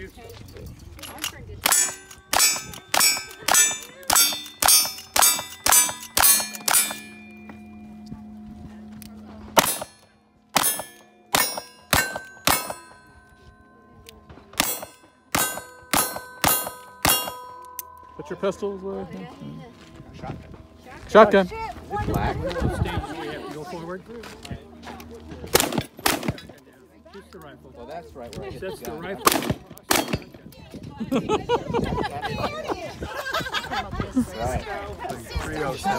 shoot. What's your pistols? Uh, Shotgun. shotgun. Black. Stages we have to go forward. Just the rifle. Well, that's right where I hit That's the the gun. Rifle. Right. 307.